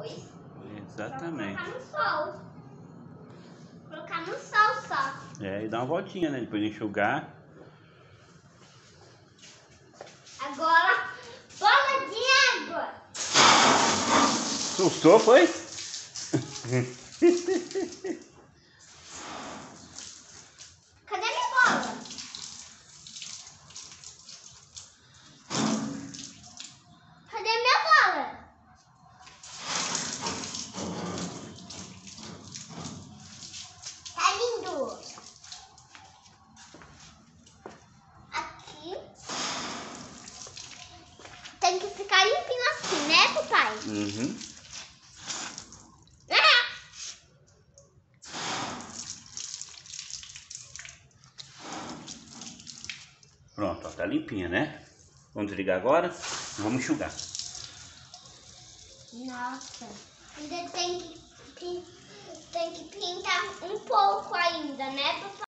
depois. Exatamente. Colocar no sol. Colocar no sol só. É, e dá uma voltinha, né? Depois de enxugar. Agora, bola de água. Assustou, foi? Tem que ficar limpinho assim, né, papai? Uhum. Ah! Pronto, ó, tá limpinha, né? Vamos desligar agora e vamos enxugar. Nossa, ainda tem que, tem que pintar um pouco ainda, né, papai?